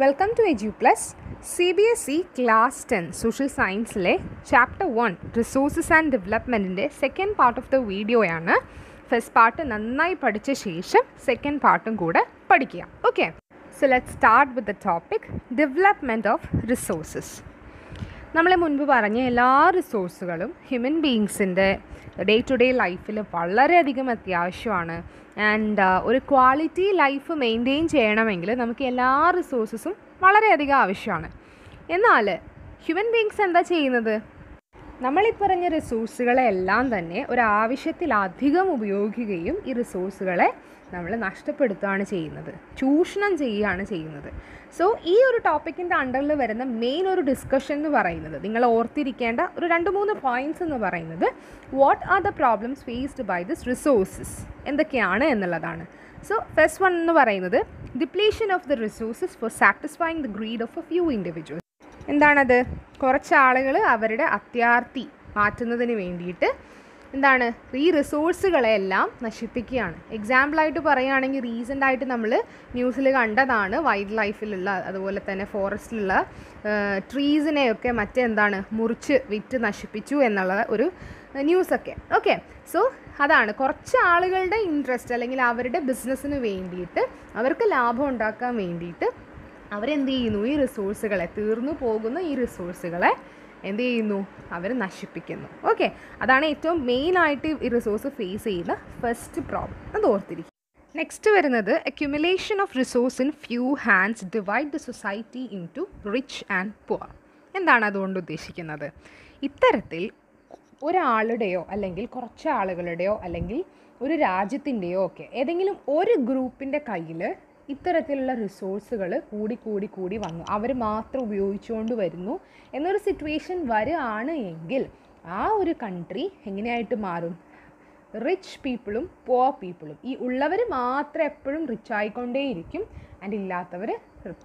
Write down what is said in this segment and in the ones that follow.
Welcome to Edu plus C B S E class ten social സയൻസിലെ chapter one resources and ഡെവലപ്മെന്റിന്റെ second part of the വീഡിയോയാണ് first part നന്നായി പഠിച്ച ശേഷം second പാർട്ടും കൂടെ പഠിക്കുക. Okay so let start with the topic development of resources നമ്മൾ മുൻപ് പറഞ്ഞ എല്ലാ റിസോഴ്സുകളും ഹ്യൂമൻ ബീങ്സിന്റെ ഡേ ടു ഡേ ലൈഫിൽ വളരെയധികം അത്യാവശ്യമാണ്. ആൻഡ് ഒരു ക്വാളിറ്റി ലൈഫ് മെയിന്റെയിൻ ചെയ്യണമെങ്കിൽ നമുക്ക് എല്ലാ റിസോഴ്സസും വളരെയധികം ആവശ്യമാണ്. എന്നാൽ ഹ്യൂമൻ ബീങ്സ് എന്താ ചെയ്യുന്നത്? നമ്മളീ പറഞ്ഞ റിസോഴ്സുകളെല്ലാം തന്നെ ഒരാവശ്യത്തിലധികം ഉപയോഗിക്കുകയും ഈ റിസോഴ്സുകളെ നമ്മൾ നഷ്ടപ്പെടുത്തുകയാണ് ചെയ്യുന്നത്. ചൂഷണം ചെയ്യുകയാണ് ചെയ്യുന്നത്. സോ ഈ ഒരു ടോപ്പിക്കിന്റെ അണ്ടറിൽ വരുന്ന മെയിൻ ഒരു ഡിസ്കഷൻ എന്ന് പറയുന്നത് നിങ്ങൾ ഓർത്തിരിക്കേണ്ട ഒരു രണ്ട് മൂന്ന് പോയിന്റ്സ് എന്ന് പറയുന്നത് what are the problems faced by this resources എന്തൊക്കെയാണ് എന്നുള്ളതാണ്. സോ ഫസ്റ്റ് വൺ എന്ന് പറയുന്നത് depletion of the resources for satisfying the greed of a few individuals എന്താണത്? കുറച്ച് ആളുകൾ അവരുടെ അത്യാർത്തി മാറ്റുന്നതിന് വേണ്ടിയിട്ട് എന്താണ്? ഈ റിസോഴ്സുകളെല്ലാം നശിപ്പിക്കുകയാണ്. എക്സാമ്പിളായിട്ട് പറയുകയാണെങ്കിൽ റീസെന്റായിട്ട് നമ്മൾ ന്യൂസിൽ കണ്ടതാണ് വൈൽഡ് ലൈഫിലുള്ള അതുപോലെ തന്നെ ഫോറസ്റ്റിലുള്ള ട്രീസിനെയൊക്കെ മറ്റെന്താണ് മുറിച്ച് വിറ്റ് നശിപ്പിച്ചു എന്നുള്ള ഒരു ന്യൂസൊക്കെ. ഓക്കെ. സോ അതാണ്. കുറച്ച് ആളുകളുടെ ഇൻട്രസ്റ്റ് അല്ലെങ്കിൽ അവരുടെ ബിസിനസ്സിന് വേണ്ടിയിട്ട് അവർക്ക് ലാഭം ഉണ്ടാക്കാൻ വേണ്ടിയിട്ട് അവരെന്ത് ചെയ്യുന്നു? ഈ റിസോഴ്സുകളെ തീർന്നു പോകുന്ന ഈ റിസോഴ്സുകളെ എന്ത് ചെയ്യുന്നു? അവർ നശിപ്പിക്കുന്നു. ഓക്കെ അതാണ് ഏറ്റവും മെയിനായിട്ട് ഈ റിസോഴ്സ് ഫേസ് ചെയ്യുന്ന ഫസ്റ്റ് പ്രോബ്ലം അത് ഓർത്തിരിക്കും നെക്സ്റ്റ് വരുന്നത് accumulation of resource in few hands divide the society into rich and poor എന്താണ് അതുകൊണ്ട് ഉദ്ദേശിക്കുന്നത്? ഇത്തരത്തിൽ ഒരാളുടെയോ അല്ലെങ്കിൽ കുറച്ച് ആളുകളുടെയോ അല്ലെങ്കിൽ ഒരു രാജ്യത്തിന്റെയോ ഒക്കെ ഏതെങ്കിലും ഒരു ഗ്രൂപ്പിന്റെ കയ്യിൽ ഇത്തരത്തിലുള്ള റിസോഴ്സുകൾ കൂടി കൂടി കൂടി വന്നു. അവർ മാത്രം ഉപയോഗിച്ചുകൊണ്ട് വരുന്നു. എന്നൊരു സിറ്റുവേഷൻ വരികയാണ് എങ്കിൽ ആ ഒരു കൺട്രി എങ്ങനെയായിട്ട് മാറും? റിച്ച് പീപ്പിളും പുവർ പീപ്പിളും ഈ ഉള്ളവർ മാത്രം എപ്പോഴും റിച്ച് ആയിക്കൊണ്ടേയിരിക്കും. ആൻഡ് ഇല്ലാത്തവർ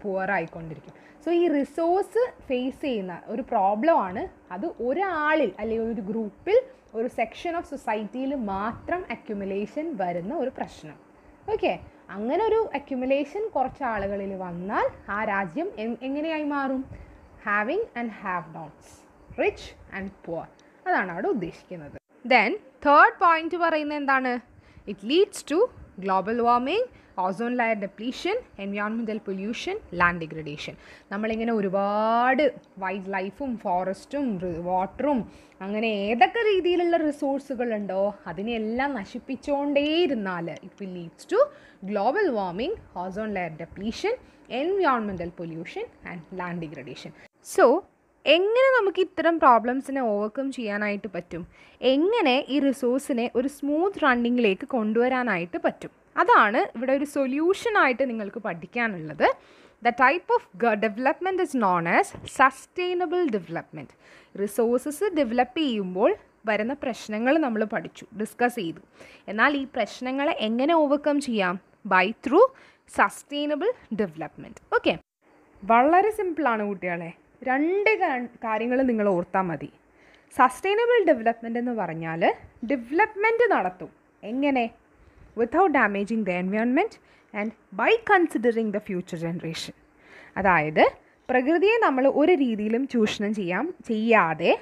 പുവർ ആയിക്കൊണ്ടിരിക്കും. സോ ഈ റിസോഴ്സ് ഫേസ് ചെയ്യുന്ന ഒരു പ്രോബ്ലമാണ് അത് ഒരാളിൽ അല്ലെങ്കിൽ ഒരു ഗ്രൂപ്പിൽ ഒരു സെക്ഷൻ ഓഫ് സൊസൈറ്റിയിൽ മാത്രം അക്യുമുലേഷൻ വരുന്ന ഒരു പ്രശ്നം. ഓക്കെ അങ്ങനെ ഒരു അക്യുമുലേഷൻ കുറച്ച് ആളുകളിൽ വന്നാൽ ആ രാജ്യം എങ്ങനെയായി മാറും? Having and have nots rich and poor അതാണ് അവിടെ ഉദ്ദേശിക്കുന്നത്. ദെൻ തേർഡ് പോയിന്റ് പറയുന്നത് എന്താണ്? It leads to global warming ozone layer depletion എൻവയോൺമെന്റൽ pollution land degradation നമ്മളിങ്ങനെ ഒരുപാട് വൈൽഡ് ലൈഫും ഫോറസ്റ്റും വാട്ടറും അങ്ങനെ ഏതൊക്കെ രീതിയിലുള്ള റിസോഴ്സുകളുണ്ടോ അതിനെല്ലാം നശിപ്പിച്ചുകൊണ്ടേയിരുന്നാൽ it leads to global warming ozone layer depletion എൻവയോൺമെന്റൽ pollution and land degradation so എങ്ങനെ നമുക്ക് ഇത്തരം പ്രോബ്ലംസിനെ ഓവർകം ചെയ്യാനായിട്ട് പറ്റും? എങ്ങനെ ഈ റിസോഴ്സിനെ ഒരു സ്മൂത്ത് റണ്ണിങ്ങിലേക്ക് കൊണ്ടുവരാനായിട്ട് പറ്റും? അതാണ് ഇവിടെ ഒരു സൊല്യൂഷനായിട്ട് നിങ്ങൾക്ക് പഠിക്കാനുള്ളത്. The type of development is known as sustainable development resources develop ചെയ്യുമ്പോൾ വരുന്ന പ്രശ്നങ്ങൾ നമ്മൾ പഠിച്ചു ഡിസ്കസ് ചെയ്തു. എന്നാൽ ഈ പ്രശ്നങ്ങളെ എങ്ങനെ ഓവർകം ചെയ്യാം? By through sustainable development okay വളരെ സിമ്പിളാണ് കുട്ടികളെ. രണ്ട് കാര്യങ്ങൾ നിങ്ങൾ ഓർത്താൽ മതി. സസ്റ്റൈനബിൾ ഡെവലപ്മെന്റ് എന്ന് പറഞ്ഞാൽ ഡെവലപ്മെന്റ് നടത്തും. എങ്ങനെ? Without damaging the environment and by considering the future generation അതായത് പ്രകൃതിയെ നമ്മൾ ഒരു രീതിയിലും ചൂഷണം ചെയ്യാം ചെയ്യാതെ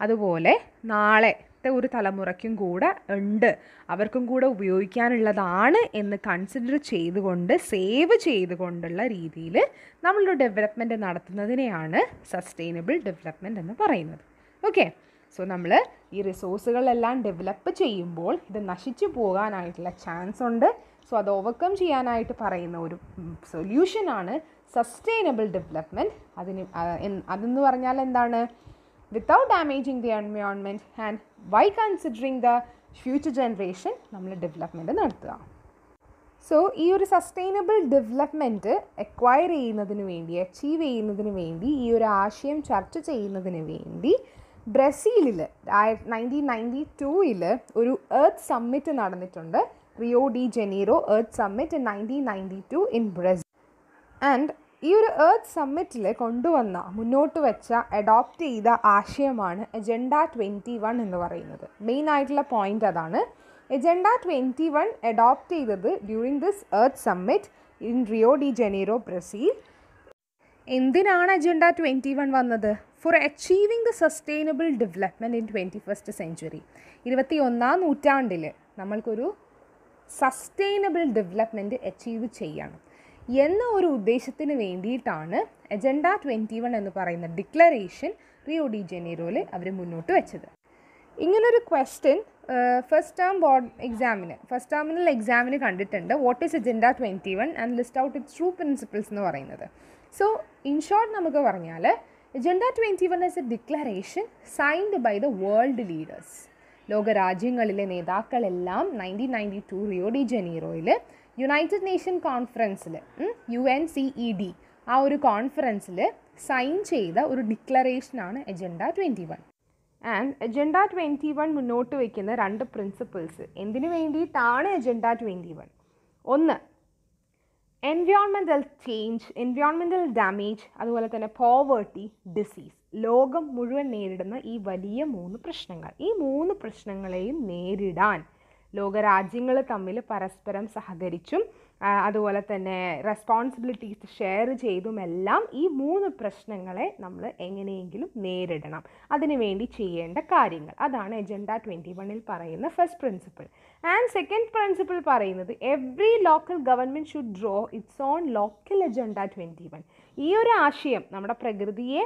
അതുപോലെ നാളത്തെ ഒരു തലമുറയ്ക്കും കൂടെ ഉണ്ട്. അവർക്കും കൂടെ ഉപയോഗിക്കാനുള്ളതാണ് എന്ന് കൺസിഡർ ചെയ്തുകൊണ്ട് സേവ് ചെയ്തുകൊണ്ടുള്ള രീതിയിൽ നമ്മളൊരു ഡെവലപ്മെന്റ് നടത്തുന്നതിനെയാണ് സസ്റ്റൈനബിൾ ഡെവലപ്മെന്റ് എന്ന് പറയുന്നത്. ഓക്കെ സോ നമ്മൾ ഈ റിസോഴ്സുകളെല്ലാം ഡെവലപ്പ് ചെയ്യുമ്പോൾ ഇത് നശിച്ചു പോകാനായിട്ടുള്ള ചാൻസ് ഉണ്ട്. സോ അത് ഓവർകം ചെയ്യാനായിട്ട് പറയുന്ന ഒരു സൊല്യൂഷനാണ് സസ്റ്റൈനബിൾ ഡെവലപ്മെന്റ് അതിന് അതെന്ന് പറഞ്ഞാൽ എന്താണ്? Without damaging the environment and by considering the future generation നമ്മൾ ഡെവലപ്മെന്റ് നടത്തുക. സോ ഈ ഒരു സസ്റ്റൈനബിൾ ഡെവലപ്മെന്റ് എക്വയർ ചെയ്യുന്നതിന് വേണ്ടി അച്ചീവ് ചെയ്യുന്നതിന് വേണ്ടി ഈ ഒരു ആശയം ചർച്ച ചെയ്യുന്നതിന് വേണ്ടി ബ്രസീലിൽ നയന്റീൻ നയന്റി ഒരു എർത്ത് സമ്മിറ്റ് നടന്നിട്ടുണ്ട്. Rio de Janeiro earth summit in nineteen ninety two in Brazil and ഈ ഒരു എർത്ത് സമ്മിറ്റിൽ കൊണ്ടുവന്ന മുന്നോട്ട് വെച്ച അഡോപ്റ്റ് ചെയ്ത ആശയമാണ് എജൻഡ ട്വന്റി വൺ എന്ന് പറയുന്നത്. മെയിൻ ആയിട്ടുള്ള പോയിന്റ് അതാണ്. എജൻഡ ട്വന്റി വൺ അഡോപ്റ്റ് ചെയ്തത് during this earth summit in Rio de Janeiro Brazil എന്തിനാണ് അജണ്ട ട്വന്റി വൺ വന്നത്? For achieving the sustainable development in twenty first century ഇരുപത്തി ഒന്നാം നൂറ്റാണ്ടിൽ നമ്മൾക്കൊരു സസ്റ്റൈനബിൾ ഡെവലപ്മെന്റ് അച്ചീവ് ചെയ്യണം. എന്ന ഒരു ഉദ്ദേശത്തിന് വേണ്ടിയിട്ടാണ് അജണ്ട ട്വന്റി വൺ എന്ന് പറയുന്ന ഡിക്ലറേഷൻ റിയോ ഡി ജനീറോയിൽ അവർ മുന്നോട്ട് വെച്ചത്. ഇങ്ങനൊരു ക്വസ്റ്റ്യൻ ഫസ്റ്റ് ടേം ബോർഡ് എക്സാമിന് ഫസ്റ്റ് ടേമിനൽ എക്സാമിന് കണ്ടിട്ടുണ്ട്. What is agenda twenty one and list out its true principles എന്ന് പറയുന്നത്. സോ ഇൻ ഷോർട്ട് നമുക്ക് പറഞ്ഞാൽ agenda twenty one is a declaration signed by the world leaders ലോകരാജ്യങ്ങളിലെ നേതാക്കളെല്ലാം nineteen ninety two Rio de ജനീറോയിൽ United Nation കോൺഫറൻസിൽ U N C E D ആ ഒരു കോൺഫറൻസിൽ sign ചെയ്ത ഒരു ഡിക്ലറേഷനാണ് agenda twenty one and agenda twenty one മുന്നോട്ട് വയ്ക്കുന്ന രണ്ട് പ്രിൻസിപ്പിൾസ് എന്തിനു വേണ്ടിയിട്ടാണ് എജൻഡ ട്വന്റി വൺ ഒന്ന് എൻവയോൺമെന്റൽ ചേഞ്ച് എൻവയോൺമെന്റൽ ഡാമേജ് അതുപോലെ തന്നെ പോവേർട്ടി ഡിസീസ് ലോകം മുഴുവൻ നേരിടുന്ന ഈ വലിയ മൂന്ന് പ്രശ്നങ്ങൾ. ഈ മൂന്ന് പ്രശ്നങ്ങളെയും നേരിടാൻ ലോകരാജ്യങ്ങൾ തമ്മിൽ പരസ്പരം സഹകരിച്ചും അതുപോലെ തന്നെ റെസ്പോൺസിബിലിറ്റീസ് ഷെയർ ചെയ്തുമെല്ലാം ഈ മൂന്ന് പ്രശ്നങ്ങളെ നമ്മൾ എങ്ങനെയെങ്കിലും നേരിടണം. അതിനുവേണ്ടി ചെയ്യേണ്ട കാര്യങ്ങൾ. അതാണ് എജണ്ട ട്വന്റി വണ്ണിൽ പറയുന്ന first principle and second principle പറയുന്നത് every local government should draw its own local agenda twenty one ഈ ഒരു ആശയം നമ്മുടെ പ്രകൃതിയെ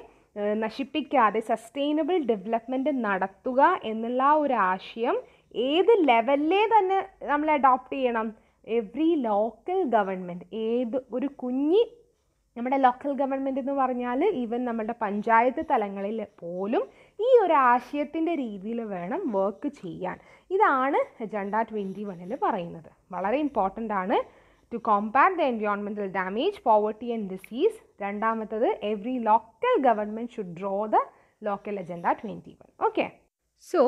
നശിപ്പിക്കാതെ സസ്റ്റൈനബിൾ ഡെവലപ്മെന്റ് നടത്തുക എന്നുള്ള ഒരു ആശയം ഏത് ലെവലിലേ തന്നെ നമ്മൾ അഡോപ്റ്റ് ചെയ്യണം? എവ്രി ലോക്കൽ ഗവൺമെന്റ് ഏത് ഒരു കുഞ്ഞി നമ്മുടെ ലോക്കൽ ഗവൺമെന്റ് എന്ന് പറഞ്ഞാൽ ഈവൻ നമ്മുടെ പഞ്ചായത്ത് തലങ്ങളിൽ പോലും ഈ ഒരു ആശയത്തിന്റെ രീതിയിൽ വേണം വർക്ക് ചെയ്യാൻ. ഇതാണ് അജണ്ട ട്വന്റി വണ്ണിൽ പറയുന്നത്. വളരെ ഇമ്പോർട്ടന്റ് ആണ്. ടു കോമ്പാക്ട് ദ എൻവയോൺമെന്റൽ ഡാമേജ് പോവർട്ടി ആൻഡ് ഡിസീസ് രണ്ടാമത്തത് every local government should draw the local agenda twenty one okay so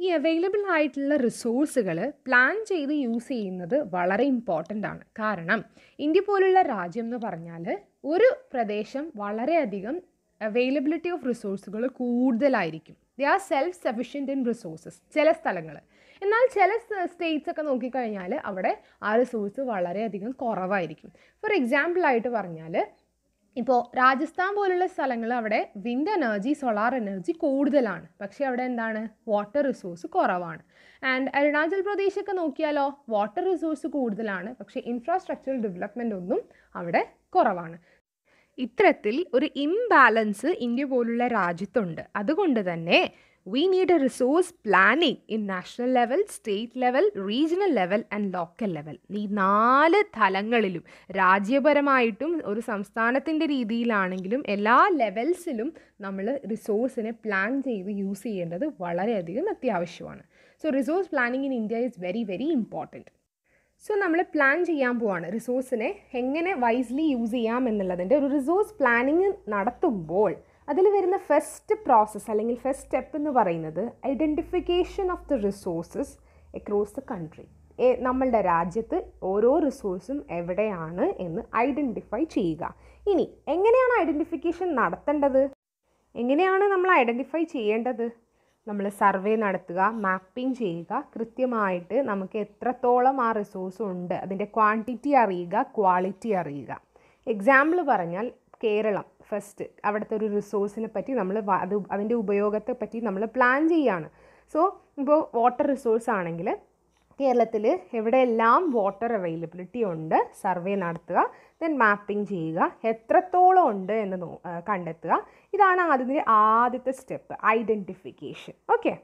ഈ അവൈലബിൾ ആയിട്ടുള്ള റിസോഴ്സുകൾ പ്ലാൻ ചെയ്ത് യൂസ് ചെയ്യുന്നത് വളരെ ഇമ്പോർട്ടന്റ് ആണ്. കാരണം ഇന്ത്യ പോലുള്ള രാജ്യം എന്ന് പറഞ്ഞാൽ ഒരു പ്രദേശം വളരെയധികം അവൈലബിലിറ്റി ഓഫ് റിസോഴ്സുകൾ കൂടുതലായിരിക്കും. They are self sufficient in resources ചില സ്ഥലങ്ങൾ എന്നാൽ ചില സ്റ്റേറ്റ്സ് ഒക്കെ നോക്കിക്കഴിഞ്ഞാൽ അവിടെ ആ റിസോഴ്സ് വളരെയധികം കുറവായിരിക്കും. ഫോർ എക്സാമ്പിൾ ആയിട്ട് പറഞ്ഞാൽ ഇപ്പോൾ രാജസ്ഥാൻ പോലുള്ള സ്ഥലങ്ങൾ അവിടെ വിൻഡ് എനർജി സോളാർ എനർജി കൂടുതലാണ്. പക്ഷേ അവിടെ എന്താണ്? വാട്ടർ റിസോഴ്സ് കുറവാണ്. ആൻഡ് അരുണാചൽ പ്രദേശൊക്കെ നോക്കിയാലോ വാട്ടർ റിസോഴ്സ് കൂടുതലാണ്. പക്ഷേ ഇൻഫ്രാസ്ട്രക്ചറൽ ഡെവലപ്മെന്റ് ഒന്നും അവിടെ കുറവാണ്. ഇത്തരത്തിൽ ഒരു ഇംബാലൻസ് ഇന്ത്യ പോലുള്ള രാജ്യത്തുണ്ട്. അതുകൊണ്ട് തന്നെ we need a resource planning in national level state level regional level and local level ഈ നാല് തലങ്ങളിലും രാജ്യപരമായിട്ടും ഒരു സംസ്ഥാനത്തിന്റെ രീതിയിലാണെങ്കിലും എല്ലാ ലെവൽസിലും നമ്മൾ റിസോഴ്സിനെ പ്ലാൻ ചെയ്ത് യൂസ് ചെയ്യേണ്ടത് വളരെയധികം അത്യാവശ്യമാണ്. So resource planning in India is very very important so നമ്മൾ പ്ലാൻ ചെയ്യാൻ പോവാണ്. റിസോഴ്സിനെ എങ്ങനെ വൈസ്ലി യൂസ് ചെയ്യാം എന്നുള്ളതിന്റെ ഒരു റിസോഴ്സ് പ്ലാനിങ് നടത്തുമ്പോൾ അതിൽ വരുന്ന ഫസ്റ്റ് പ്രോസസ്സ് അല്ലെങ്കിൽ ഫസ്റ്റ് സ്റ്റെപ്പ് എന്ന് പറയുന്നത് identification of the resources across the country നമ്മളുടെ രാജ്യത്ത് ഓരോ റിസോഴ്സും എവിടെയാണ് എന്ന് ഐഡന്റിഫൈ ചെയ്യുക. ഇനി എങ്ങനെയാണ് ഐഡന്റിഫിക്കേഷൻ നടത്തേണ്ടത്? എങ്ങനെയാണ് നമ്മൾ ഐഡന്റിഫൈ ചെയ്യേണ്ടത്? നമ്മൾ സർവേ നടത്തുക മാപ്പിംഗ് ചെയ്യുക കൃത്യമായിട്ട് നമുക്ക് എത്രത്തോളം ആ റിസോഴ്സ് ഉണ്ട് അതിന്റെ ക്വാണ്ടിറ്റി അറിയുക ക്വാളിറ്റി അറിയുക. എക്സാമ്പിൾ പറഞ്ഞാൽ കേരളം ഫസ്റ്റ് അവിടുത്തെ ഒരു റിസോഴ്സിനെ പറ്റി നമ്മൾ അത് അതിന്റെ ഉപയോഗത്തെ പറ്റി നമ്മൾ പ്ലാൻ ചെയ്യുകയാണ്. സോ ഇപ്പോൾ വാട്ടർ റിസോഴ്സ് ആണെങ്കിൽ കേരളത്തിൽ എവിടെയെല്ലാം വാട്ടർ അവൈലബിലിറ്റി ഉണ്ട് സർവേ നടത്തുക. ദെൻ മാപ്പിംഗ് ചെയ്യുക. എത്രത്തോളം ഉണ്ട് എന്ന് നോ കണ്ടെത്തുക. ഇതാണ് അതിന്റെ ആദ്യത്തെ സ്റ്റെപ്പ് ഐഡന്റിഫിക്കേഷൻ ഓക്കെ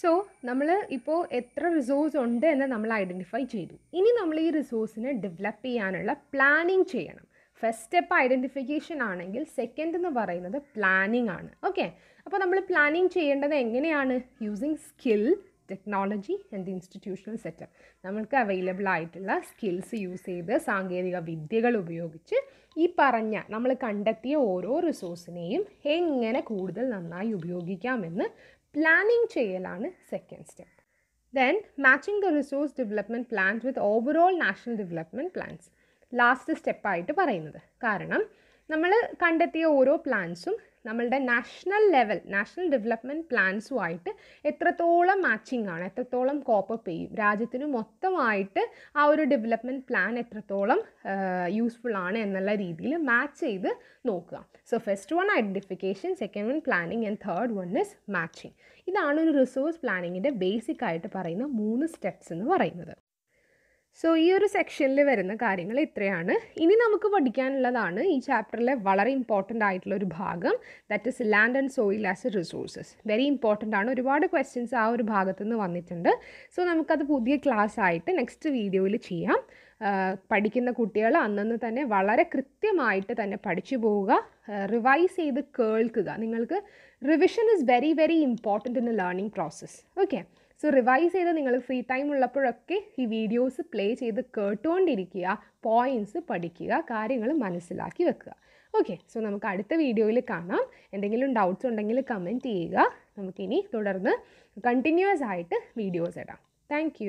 സോ നമ്മൾ ഇപ്പോൾ എത്ര റിസോഴ്സ് ഉണ്ട് എന്ന് നമ്മൾ ഐഡന്റിഫൈ ചെയ്തു. ഇനി നമ്മൾ ഈ റിസോഴ്സിനെ ഡെവലപ്പ് ചെയ്യാനുള്ള പ്ലാനിങ് ചെയ്യണം. ഫസ്റ്റ് സ്റ്റെപ്പ് ഐഡന്റിഫിക്കേഷൻ ആണെങ്കിൽ സെക്കൻഡ് എന്ന് പറയുന്നത് പ്ലാനിങ് ആണ്. ഓക്കെ അപ്പോൾ നമ്മൾ പ്ലാനിങ് ചെയ്യേണ്ടത് എങ്ങനെയാണ്? Using skill technology and institutional setup നമ്മൾക്ക് അവൈലബിൾ ആയിട്ടുള്ള സ്കിൽസ് യൂസ് ചെയ്ത് സാങ്കേതിക വിദ്യകൾ ഉപയോഗിച്ച് ഈ പറഞ്ഞ നമ്മൾ കണ്ടെത്തിയ ഓരോ റിസോഴ്സിനെയും എങ്ങനെ കൂടുതൽ നന്നായി ഉപയോഗിക്കാമെന്ന് പ്ലാനിങ് ചെയ്യലാണ് second step then matching the resource development plans with overall national development plans last സ്റ്റെപ്പായിട്ട് പറയുന്നത്. കാരണം നമ്മൾ കണ്ടെത്തിയ ഓരോ പ്ലാൻസും നമ്മളുടെ നാഷണൽ ലെവൽ നാഷണൽ ഡെവലപ്മെന്റ് പ്ലാൻസുമായിട്ട് എത്രത്തോളം മാച്ചിങ് ആണ് എത്രത്തോളം കോപ്പപ്പ് ചെയ്യും? രാജ്യത്തിന് മൊത്തമായിട്ട് ആ ഒരു ഡെവലപ്മെന്റ് പ്ലാൻ എത്രത്തോളം യൂസ്ഫുൾ ആണ് എന്നുള്ള രീതിയിൽ മാച്ച് ചെയ്ത് നോക്കുക. So first one identification second one planning and third one is matching ഇതാണ് ഒരു റിസോഴ്സ് പ്ലാനിങ്ങിന്റെ ബേസിക് ആയിട്ട് പറയുന്ന മൂന്ന് സ്റ്റെപ്സ് എന്ന് പറയുന്നത്. സോ ഈ ഒരു സെക്ഷനിൽ വരുന്ന കാര്യങ്ങൾ ഇത്രയാണ്. ഇനി നമുക്ക് പഠിക്കാനുള്ളതാണ് ഈ ചാപ്റ്ററിലെ വളരെ ഇമ്പോർട്ടന്റ് ആയിട്ടുള്ള ഒരു ഭാഗം that is land and soil as a resources very important ആണ്. ഒരുപാട് ക്വസ്റ്റ്യൻസ് ആ ഒരു ഭാഗത്തുനിന്ന് വന്നിട്ടുണ്ട്. സോ നമുക്കത് പുതിയ ക്ലാസ് ആയിട്ട് നെക്സ്റ്റ് വീഡിയോയിൽ ചെയ്യാം. പഠിക്കുന്ന കുട്ടികൾ അന്നന്ന് തന്നെ വളരെ കൃത്യമായിട്ട് തന്നെ പഠിച്ചു പോവുക റിവൈസ് ചെയ്ത് കേൾക്കുക. നിങ്ങൾക്ക് revision is very very important in a learning process okay so revise ചെയ്ത് നിങ്ങൾ ഫ്രീ ടൈം ഉള്ളപ്പോഴൊക്കെ ഈ വീഡിയോസ് പ്ലേ ചെയ്ത് കേട്ടുകൊണ്ടിരിക്കുക പോയിന്റ്സ് പഠിക്കുക കാര്യങ്ങൾ മനസ്സിലാക്കി വെക്കുക. ഓക്കെ സോ നമുക്ക് അടുത്ത വീഡിയോയിൽ കാണാം. എന്തെങ്കിലും ഡൗട്ട്സ് ഉണ്ടെങ്കിൽ കമന്റ് ചെയ്യുക. നമുക്കിനി തുടർന്ന് കണ്ടിന്യൂസ് ആയിട്ട് വീഡിയോസ് ഇടാം. താങ്ക്